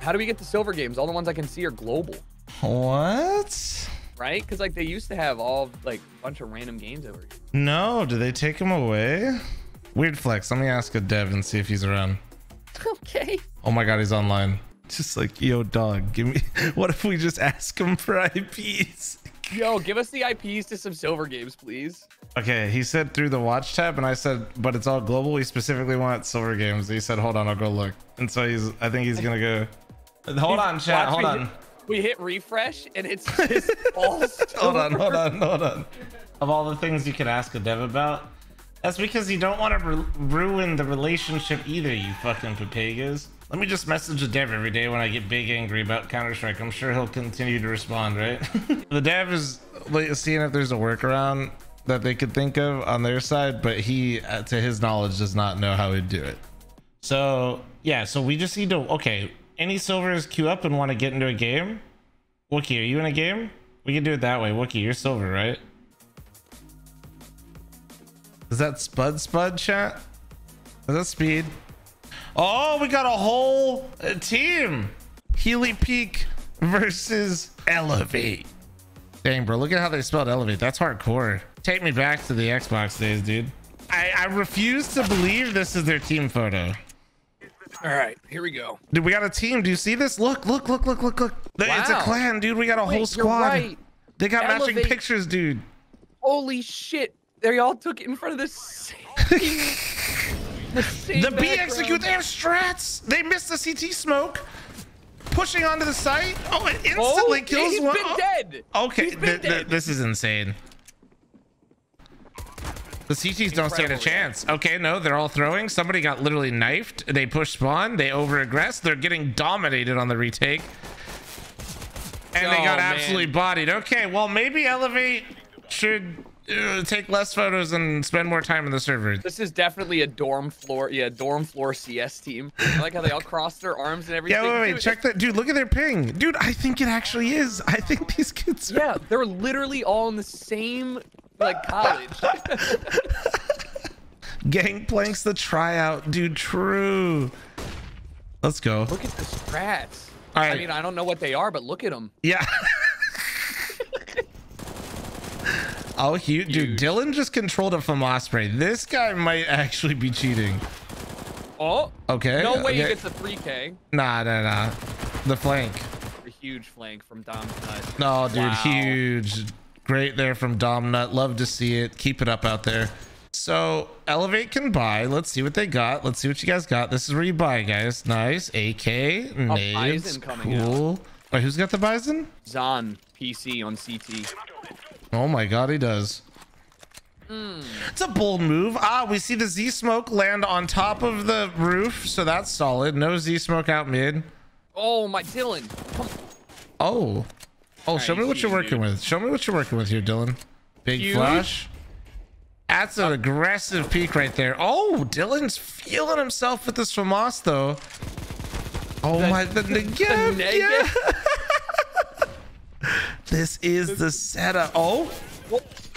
How do we get the silver games? All the ones I can see are global, What? right? Because like they used to have all like a bunch of random games over here. No, did they take them away? Weird flex. Let me ask a dev and see if he's around. okay. Oh my god, he's online. Just like, yo, dog, give me. What if we just ask him for IPs? Yo, give us the IPs to some silver games, please. Okay, he said through the watch tab, and I said, but it's all global. We specifically want silver games. He said, hold on, I'll go look. And so he's, I think he's gonna go. Hold on, chat. Watch Hold on. hit- we hit refresh and it's just all Hold on, hold on, hold on. Of all the things you could ask a dev about, that's because you don't want to ru- ruin the relationship either, you fucking papagas. Let me just message the dev every day when I get big angry about Counter Strike. I'm sure he'll continue to respond, right? the dev is like, seeing if there's a workaround that they could think of on their side, but he, uh, to his knowledge, does not know how he'd do it. So yeah, so we just need to okay. Any silvers queue up and want to get into a game? Wookie, are you in a game? We can do it that way. Wookie, you're silver, right? Is that Spud Spud chat? Is that speed? Oh, we got a whole uh, team. Healy Peak versus Elevate. Dang, bro, look at how they spelled Elevate. That's hardcore. Take me back to the Xbox days, dude. I, I refuse to believe this is their team photo. All right, here we go. Dude, we got a team. Do you see this? Look, look, look, look, look, look. It's a clan, dude. We got a whole Wait, you're squad. right. They got matching pictures, dude. Holy shit. They all took it in front of the same. the The B execute their strats. They missed the CT smoke. Pushing onto the site. Oh, it instantly Oh, kills he's one. been oh. dead. Okay, He's been th- th- this is insane. The CTs don't stand a chance. Okay, no, they're all throwing. Somebody got literally knifed. They push spawn. They over aggress. They're getting dominated on the retake. And they Oh, got man. absolutely bodied. Okay, well, maybe Elevate should uh, take less photos and spend more time in the server. This is definitely a dorm floor, yeah, dorm floor CS team. I like how they all cross their arms and everything. Yeah, wait, wait, Dude, check that. Dude, look at their ping. Dude, I think it actually is. I think these kids are Yeah, they're literally all in the same like college. Gangplank's the tryout, dude. True. Let's go. look at the strats. All I mean, I don't know what they are, but look at them. Yeah. oh, huge. Dude, Dylan just controlled a FAMAS spray. This guy might actually be cheating. Oh, Okay. no way he gets a 3K. Nah, nah, nah. The flank. A huge flank from Dom's nut. No, dude, Wow. huge. Great there from Dom Nut. Love to see it. Keep it up out there. So Elevate can buy. Let's see what they got. Let's see what you guys got. This is where you buy, guys. Nice. AK. Nades. Bizon coming Cool. Wait, who's got the Bizon? Zon PC on CT. Oh my god, he does. It's a bold move. Ah, we see the Z smoke land on top of the roof, so that's solid. No Z smoke out mid. Oh my Dylan. Oh. Oh, show me what you're working with. Show me what you're working with here, Dylan. Big Huge. flash. That's an aggressive peak right there. Oh, Dylan's feeling himself with this FAMAS though. Oh my, the, yeah. negative. This is the setup. Oh.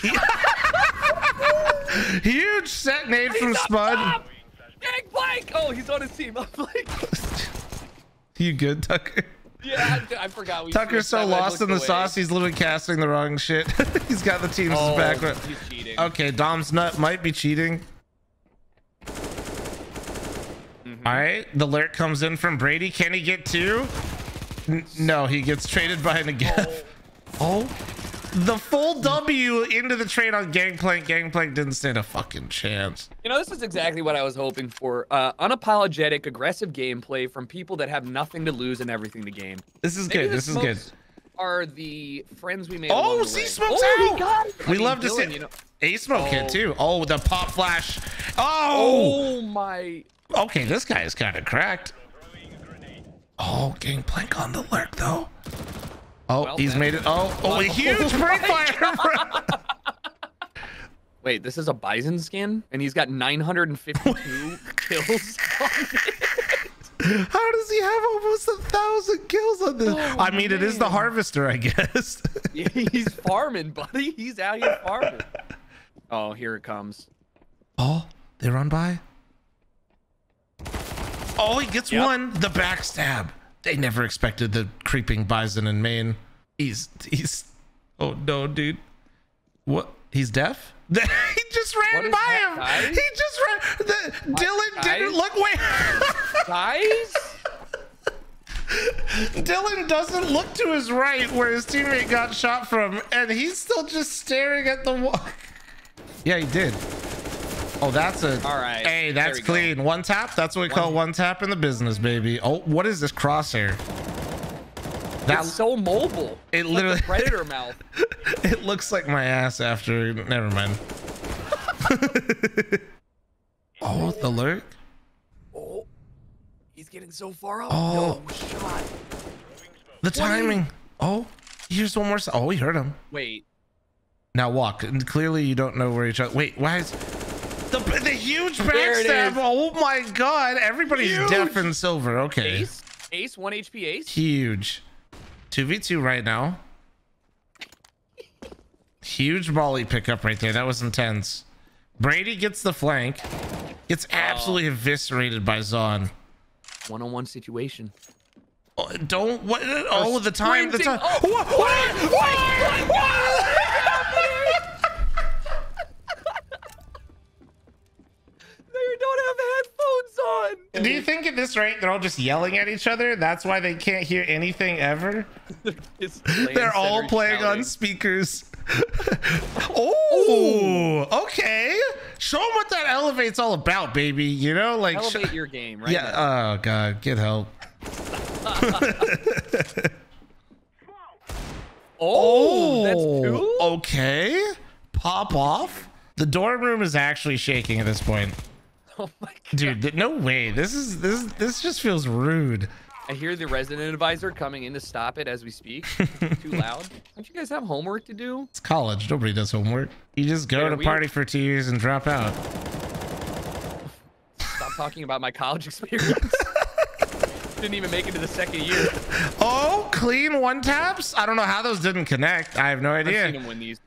Huge set nade from Spud. Gangplank! Oh, he's on his team. I'm like, You good, Tucker? yeah, I, I forgot. We Tucker's so that when I lost in the away. sauce, he's literally casting the wrong shit. he's got the team's Oh, he's. Okay, Dom's nut might be cheating. Mm-hmm. All right, the lurk comes in from Brady. Can he get two? N- no, he gets traded by Negev. Oh. The full W into the trade on Gangplank. Gangplank didn't stand a fucking chance. You know, this is exactly what I was hoping for. Uh, unapologetic, aggressive gameplay from people that have nothing to lose and everything to gain. This is Maybe good. This is good. Are the friends we made? Oh, see, smokes oh, out. He got. I We mean, love to Dylan, see You know, a smoke hit Oh. too. Oh, the pop flash. Oh, oh my! okay. This guy is kind of cracked. Oh, Gangplank on the lurk though. Oh, Well, he's then. made it. Oh, oh, a huge break fire. Wait, this is a Bizon skin, and he's got 952 kills. on it. How does he have almost a thousand kills on this? Oh, I mean, it is the harvester, I guess. he's farming, buddy. He's out here farming. Oh, here it comes. oh, they run by. Oh, he gets Yep. one. The backstab. They never expected the creeping Bizon in main. He's he's. Oh no, dude. What? He's deaf. he just ran is by him. guys? He just ran. The, Dylan guys? didn't look. Wait. Guys? Dylan doesn't look to his right where his teammate got shot from, and he's still just staring at the wall. Yeah, he did. Oh, that's a. All right, Hey, that's we go. clean. One tap. That's what we call one tap in the business, baby. Oh, what is this crosshair? That's so mobile. It like literally- predator mouth. it looks like my ass after. Never mind. oh, the lurk. Oh, he's getting so far up. Oh. No shot. The timing. Oh, here's one more. Oh, we heard him. Wait. Now walk. And clearly you don't know where each other. Wait, why is the the huge backstab? Oh my god! Everybody's Huge. deaf and silver. Okay, Ace? Ace, one HP ace? huge. Two v two right now. Huge volley pickup right there. That was intense. Brady gets the flank. Gets oh. absolutely eviscerated by Zon. One on one situation. Oh, don't what? Oh, the time. The time. Oh, what? What? What? What? They don't have headphones on. Do you think at this rate they're all just yelling at each other? That's why they can't hear anything ever? It's They're all land-centered playing on speakers. oh, okay. Show them what that elevate's all about, baby. You know, like Elevate your game, right? yeah. now. Oh god, get help. Oh, that's oh, two? okay. Pop off. The dorm room is actually shaking at this point, Oh my god. dude. No way. This is this this just feels rude. I hear the resident advisor coming in to stop it as we speak. Too loud. Don't you guys have homework to do? It's college. Nobody does homework. You just go Yeah, to we- party for two years and drop out. Stop talking about my college experience. Didn't even make it to the second year. Oh, clean one taps. I don't know how those didn't connect. I have no idea. I've seen him win these.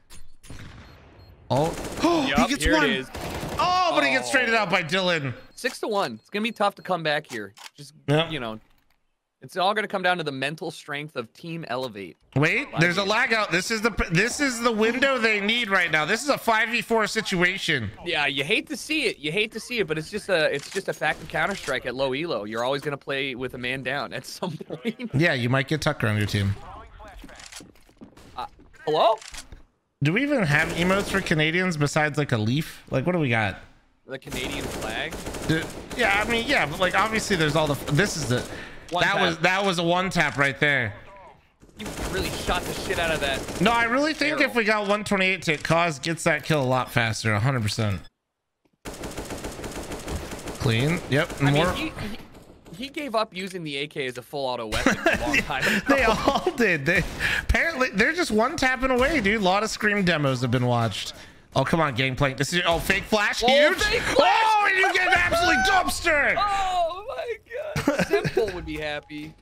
Oh, he gets one. It is. Oh, but he gets Oh. traded out by Dylan. Six to one. It's gonna be tough to come back here. Just Yep. you know, it's all gonna come down to the mental strength of Team Elevate. Wait, there's a lag out. This is the this is the window they need right now. This is a 5v4 situation. Yeah, you hate to see it. You hate to see it, but it's just a it's just a fact of Counter Strike at low elo. You're always gonna play with a man down at some point. Yeah, you might get Tucker on your team. Uh, hello? Do we even have emotes for Canadians besides like a leaf? Like, what do we got? The Canadian flag. Yeah, I mean, yeah, but like obviously there's all the. This is the. One that tap. was that was a one tap right there. You really shot the shit out of that. No, I really think Barrel. if we got 128 to cause gets that kill a lot faster, 100%. Clean. Yep. I More. mean, he, gave up using the AK as a full auto weapon a long time ago. they all did. They apparently they're just one tapping away, dude. A lot of Scream demos have been watched. Oh come on, Gangplank. This is oh fake flash, Oh, huge. fake oh, flash! Oh, and you get an absolute dumpster. Oh my god. s1mple would be happy.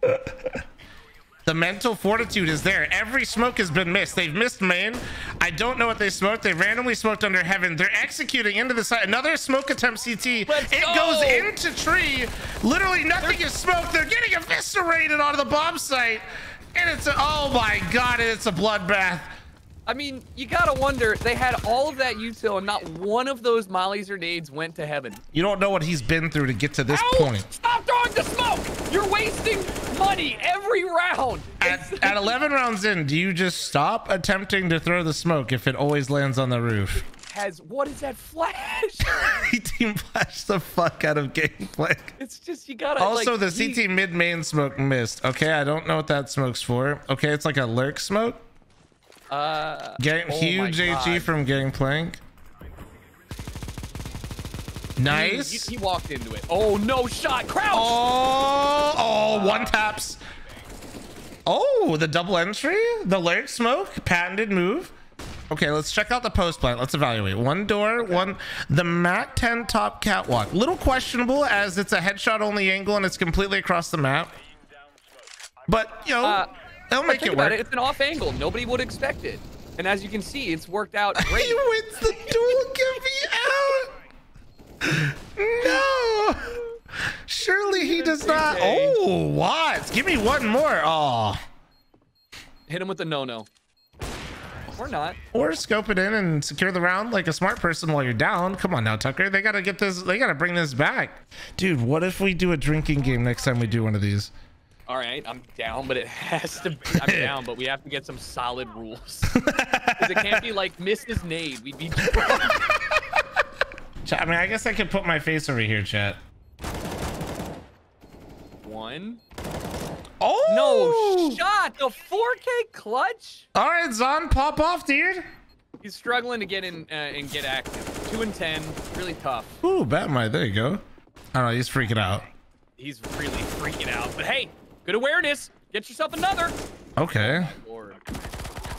The mental fortitude is there. Every smoke has been missed. They've missed main. I don't know what they smoked. They randomly smoked under heaven. They're executing into the side. Another smoke attempt CT. Let's it go! goes into tree. Literally nothing is smoked. They're getting eviscerated on the bomb site. And it's a, oh my god, and it's a bloodbath. I mean, you gotta wonder, they had all of that util and not one of those mollies or nades went to heaven. You don't know what he's been through to get to this Ow! point. Throwing the smoke! You're wasting money every round! At, at 11 rounds in, do you just stop attempting to throw the smoke if it always lands on the roof? has what is that flash? he team flashed the fuck out of Gangplank. it's just you gotta Also, like, the he- CT mid main smoke missed. Okay, I don't know what that smoke's for. Okay, it's like a lurk smoke. Uh, Gang, oh huge HE God. from Gangplank. He, Nice. he walked into it. Oh no shot! Crouch! Oh, oh, one taps. Oh, the double entry, the lurk smoke, patented move. Okay, let's check out the post plant. Let's evaluate. One door, one the Mat 10 top catwalk. Little questionable as it's a headshot only angle and it's completely across the map. But you know, Uh, they'll make it work. it. It's an off angle. Nobody would expect it. And as you can see, it's worked out great. He wins the duel. Get me out. No. Surely he does not. Oh, what? Give me one more. Oh. Hit him with the no-no. Or not. Or scope it in and secure the round like a smart person while you're down. Come on now, Tucker. They gotta get this. They gotta bring this back, dude. What if we do a drinking game next time we do one of these? All right, I'm down, but it has to be. I'm down, but we have to get some solid rules. Because it can't be like Mrs. Nade. We'd be I mean, I guess I could put my face over here, chat. One. Oh No shot. The 4K clutch. All right, Zon, pop off, dude. He's struggling to get in uh, and get active. Two and ten. Really tough. Ooh, Batmite. There you go. I don't know. He's freaking out. He's really freaking out. But hey, good awareness. Get yourself another. Okay.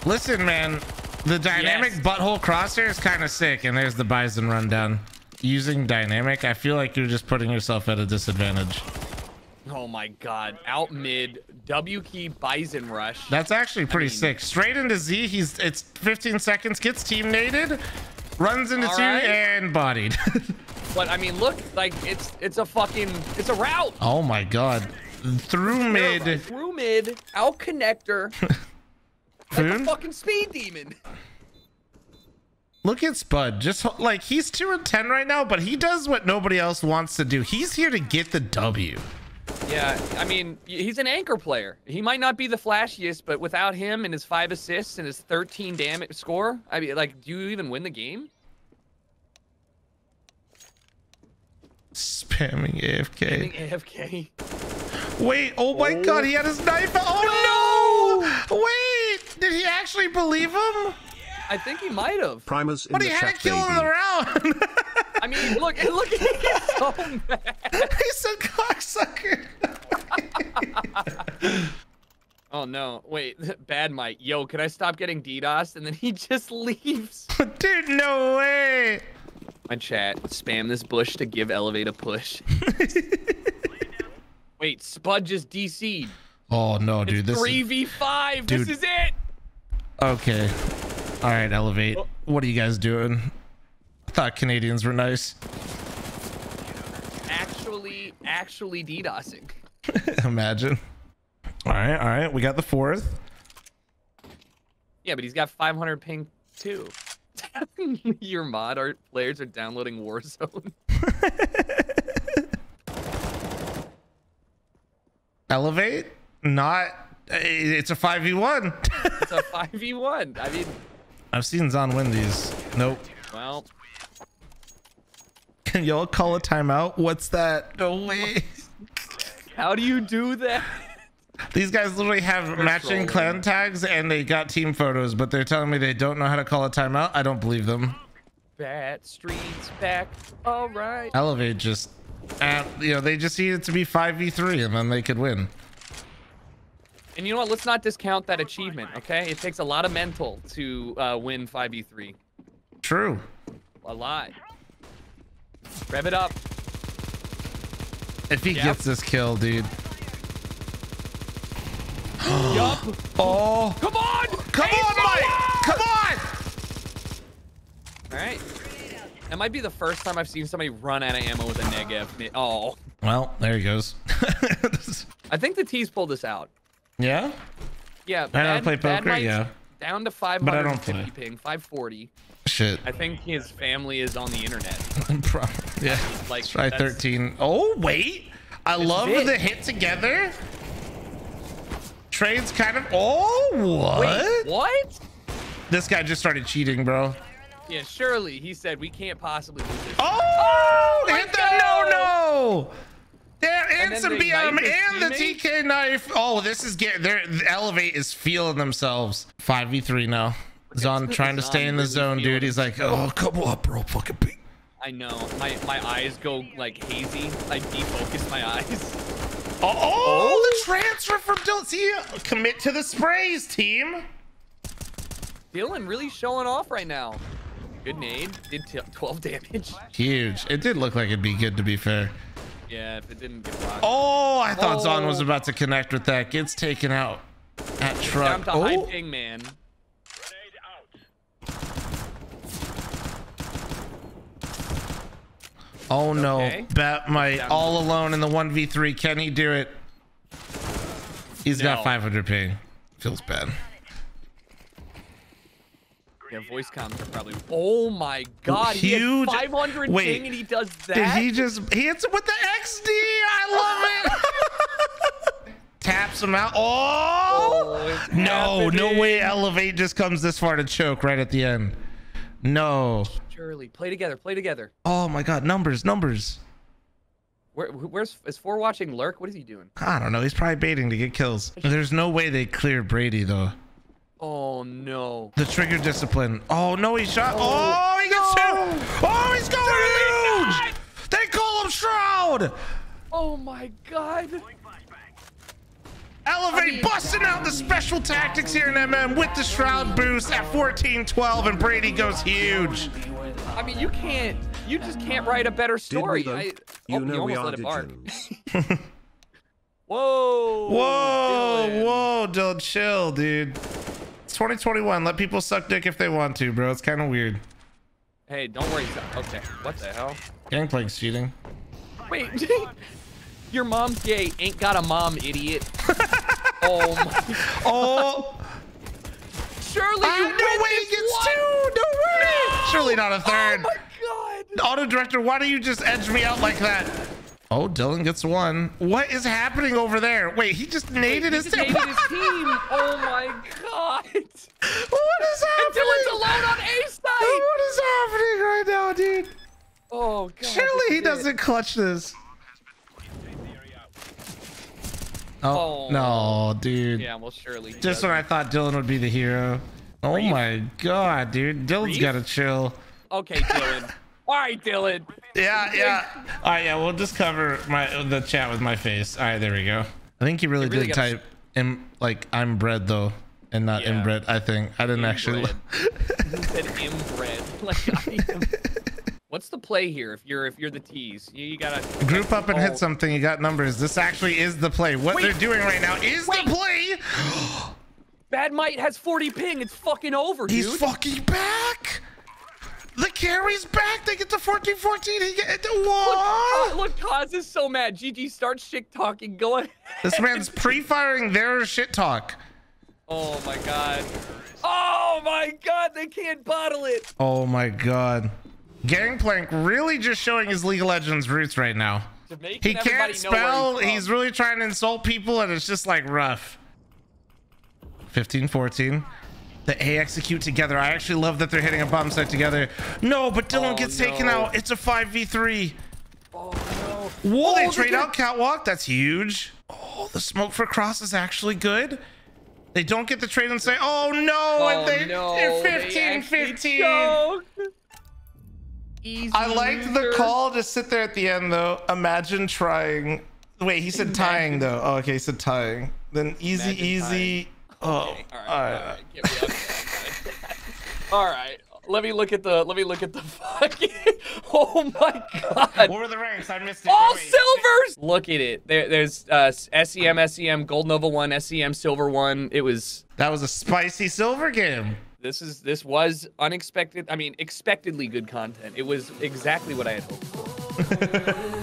Listen, man. The dynamic Yes. butthole crosshair is kind of sick, and there's the Bizon rundown. Using dynamic, I feel like you're just putting yourself at a disadvantage. Oh my God. Out mid. W key Bizon rush. That's actually pretty mean- sick. Straight into Z, he's it's 15 seconds, gets team nated, runs into two right. and bodied. But I mean, look, like it's it's a fucking it's a route. oh my god. Through mid. Through mid. Out connector. like a fucking speed demon. Look at Spud. Just like he's 2 and 10 right now, but he does what nobody else wants to do. He's here to get the W. Yeah, I mean, he's an anchor player. He might not be the flashiest, but without him and his five assists and his 13 damage score, I mean, like, do you even win the game? Spamming AFK. Being AFK. Wait, oh my Oh. god, he had his knife. Oh no! Wait, did he actually believe him? I think he might have. Primers in But the he had to kill him in baby. the round. I mean, look, look, he's so mad. he said cocksucker. Oh no, wait, bad Mike. Yo, can I stop getting DDoS? And then he just leaves. Dude, no way. My chat, spam this bush to give Elevate a push. Wait, Spud just DC'd. Oh no, dude. It's This 3v5. This Dude. is it. okay. All right, elevate. What are you guys doing? I thought Canadians were nice. Actually, actually DDoSing. Imagine. All right, all right. We got the fourth. Yeah, but he's got 500 ping too. Your mod art players are downloading Warzone. Elevate. Not. Eh, it's a five v one. It's a 5v1. I mean, I've seen Zon win these. Nope. well, Can y'all call a timeout? What's that? No way. how do you do that? These guys literally have matching clan tags and they got team photos, but they're telling me they don't know how to call a timeout. I don't believe them. Bat streets back. All right. Elevate just, uh, you know, they just need it to be 5v3 and then they could win. And you know what? Let's not discount that achievement, okay? It takes a lot of mental to uh, win 5v3. True. A lot. Rev it up. If he Yep. gets this kill, dude. yup. Oh, Come on! come on, Mike! Come on! All right. That might be the first time I've seen somebody run out of ammo with a negative. Oh, Well, there he goes. I think the T's pulled this out. Yeah? Yeah. I don't play poker, yeah. Down to But I don't 550 play. ping, 540. Shit. I think his family is on the internet. Yeah. Like, Let's try 13. Oh, wait. I love it. the hit together. Trades kind of. Oh, what? Wait, what? This guy just started cheating, bro. Yeah, surely he said we can't possibly lose this. Oh, oh my hit that God. no no. And, And some BM and the? TK knife. Oh, this is getting there. The elevate is feeling themselves. 5v3 now. Zon trying to stay in the zone, dude. He's like, oh, come on, bro. Fucking beat. I know. My my eyes go like hazy. I defocus my eyes. Oh, oh, oh, the transfer from Dylan. See, commit to the sprays, team. Dylan really showing off right now. Good nade. Did 12 damage. Huge. It did look like it'd be good, to be fair. Yeah, if it didn't get blocked. Oh, I thought Zon was Oh. about to connect with that. Gets taken out at Down truck. to high Oh, ping, man. Oh no, Okay. Bat might Down. all alone in the 1v3. Can he do it? He's got 500 ping. Feels bad. Yeah, voice comms are probably. Oh my god, Huge- 500 Wait, and he does that. Did he just he hits it with the XD? I love it. Taps him out. Oh, Oh, no, no way. Elevate just comes this far to choke right at the end. No. Surely, play together, play together. Oh my God, numbers, numbers. Where, where's is four watching lurk? What is he doing? I don't know. He's probably baiting to get kills. There's no way they clear Brady though. Oh no. The trigger discipline. Oh no, he shot. Oh, he gets two. Oh, he's going huge. They call him Shroud. Oh my god. Elevate busting out the special tactics here in MM with the Shroud boost at 14-12 and Brady goes huge. I mean, you can't. You just can't write a better story. though? I, You oh, know he we almost are let it bark. Whoa. Whoa, Dylan. whoa, Dylan, chill, dude. It's 2021. Let people suck dick if they want to, bro. It's kind of weird. Hey, don't worry. Okay. What the hell? Gangplank's cheating. Wait. Your mom's gay. Ain't got a mom, idiot. oh my. Oh, Surely you ah, no way he gets one. two. No way. Surely not a third. Oh my god. Auto director, why do you just edge me out like that? Oh, Dylan gets one. What is happening over there? Wait, he just naded He his just team. his team. Oh my god. what is And happening? Dylan's alone on A side. What is happening right now, dude? Oh god. Surely he it. doesn't clutch this. Oh, Oh. no, dude. Yeah, well, surely. he Just doesn't. when I thought Dylan would be the hero. Oh Reef? my god, dude. Dylan's Reef? gotta chill. Okay, Dylan. All right, Dylan. Yeah, yeah. All right, yeah. We'll just cover my the chat with my face. All right, there we go. I think you really, really did type "im" like I'm bred though, and not Yeah. inbred. I think I didn't actually. Inbred. He said inbred. Like I am. What's the play here? If you're if you're the tees, you, you gotta Group up and Oh, hit something. You got numbers. This actually is the play. What Wait. they're doing right now is Wait. the play. Bad Might has 40 ping. It's fucking over, He's dude. fucking back. Carry's back. They get to 14 14. He get Whoa. Look, look, Kaz is so mad. GG starts shit talking. Go ahead. This man's pre-firing their shit talk. Oh my god. Oh my god, they can't bottle it. Oh my god. Gangplank really just showing his League of Legends roots right now. He can't spell. from. He's really trying to insult people, and it's just like rough. 15 14. The A execute together. I actually love that they're hitting a bomb site together. No, but Dylan Oh, gets taken out. It's a 5v3. Oh no. Whoa, they Oh, trade they're- out Catwalk. That's huge. Oh, the smoke for cross is actually good. They don't get the trade and say, oh no, Oh and they, no. they're 15 actually 15. Easy I liked the call to sit there at the end though. Imagine trying. Wait, he said tying though. Oh, okay, he said tying. Then easy, Imagine easy. Oh, Okay, all right, all all right. right. Get me up there. all right. Let me look at the. Let me look at the fucking. Oh my god. What were the ranks? I missed it. All Wait. silvers. Look at it. There, there's uh, SEM, SEM, Gold Nova one, SEM, Silver one. It was. That was a spicy silver game. This is. This was unexpected. I mean, expectedly good content. It was exactly what I had hoped for.